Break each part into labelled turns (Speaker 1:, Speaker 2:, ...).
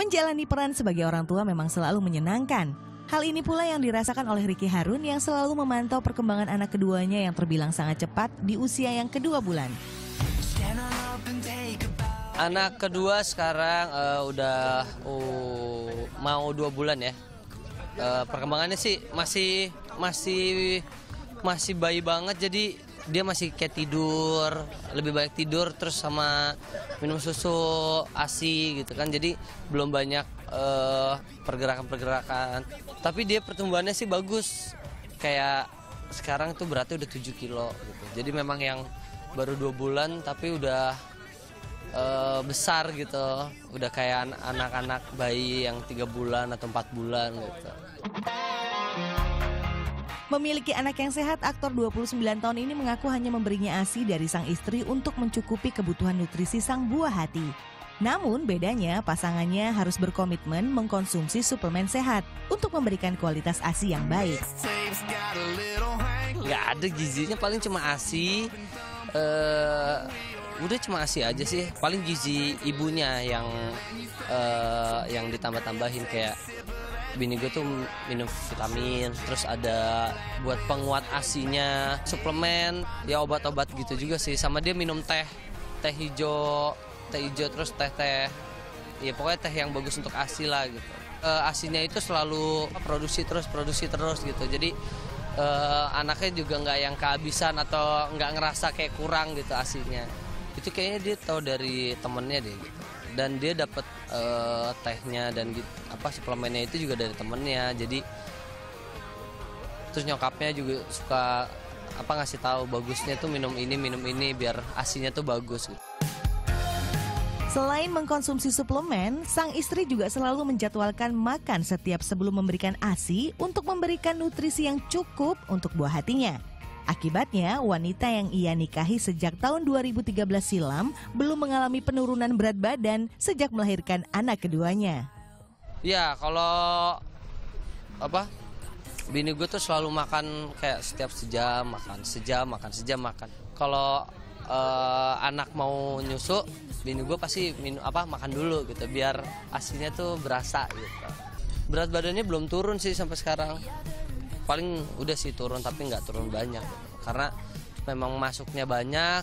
Speaker 1: Menjalani peran sebagai orang tua memang selalu menyenangkan. Hal ini pula yang dirasakan oleh Ricky Harun yang selalu memantau perkembangan anak keduanya yang terbilang sangat cepat di usia yang kedua bulan.
Speaker 2: Anak kedua sekarang uh, udah uh, mau dua bulan ya. Uh, perkembangannya sih masih masih masih bayi banget jadi dia masih kayak tidur lebih baik tidur terus sama minum susu asi gitu kan. Jadi belum banyak uh, pergerakan-pergerakan. Tapi dia pertumbuhannya sih bagus. Kayak sekarang tuh berarti udah 7 kilo gitu. Jadi memang yang baru dua bulan tapi udah uh, besar gitu. Udah kayak anak-anak bayi yang tiga bulan atau empat bulan gitu
Speaker 1: Memiliki anak yang sehat, aktor 29 tahun ini mengaku hanya memberinya ASI dari sang istri untuk mencukupi kebutuhan nutrisi sang buah hati. Namun bedanya pasangannya harus berkomitmen mengkonsumsi suplemen sehat untuk memberikan kualitas ASI yang baik.
Speaker 2: Gak ada gizinya paling cuma ASI. Uh, udah cuma ASI aja sih. Paling gizi ibunya yang uh, yang ditambah-tambahin kayak bini gue tuh minum vitamin terus ada buat penguat asinya suplemen ya obat-obat gitu juga sih. Sama dia minum teh teh hijau teh hijau terus teh teh ya pokoknya teh yang bagus untuk asi lah gitu. E, asinya itu selalu produksi terus produksi terus gitu. Jadi e, anaknya juga nggak yang kehabisan atau nggak ngerasa kayak kurang gitu asinya. Itu kayaknya dia tahu dari temennya deh gitu dan dia dapat uh, tehnya dan apa suplemennya itu juga dari temennya jadi terus nyokapnya juga suka apa ngasih tahu bagusnya tuh minum ini minum ini biar asinya tuh bagus gitu.
Speaker 1: Selain mengkonsumsi suplemen, sang istri juga selalu menjadwalkan makan setiap sebelum memberikan ASI untuk memberikan nutrisi yang cukup untuk buah hatinya. Akibatnya, wanita yang ia nikahi sejak tahun 2013 silam belum mengalami penurunan berat badan sejak melahirkan anak keduanya.
Speaker 2: Ya, kalau apa? Bini gue tuh selalu makan kayak setiap sejam makan, sejam makan, sejam makan. Kalau uh, anak mau nyusu, bini gue pasti minum apa makan dulu gitu biar aslinya tuh berasa gitu. Berat badannya belum turun sih sampai sekarang paling udah sih turun tapi nggak turun banyak. Karena memang masuknya banyak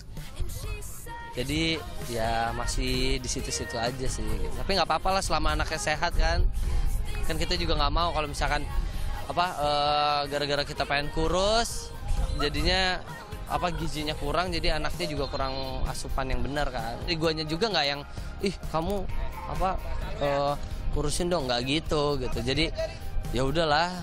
Speaker 2: jadi ya masih di situ-situ aja sih. Tapi nggak apa-apa lah selama anaknya sehat kan. Kan kita juga nggak mau kalau misalkan apa eh, gara-gara uh, kita pengen kurus jadinya apa gizinya kurang jadi anaknya juga kurang asupan yang benar kan. Jadi guanya juga nggak yang ih kamu apa uh, kurusin dong. Nggak gitu gitu. Jadi ya udahlah